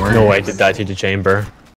No way did die to the chamber.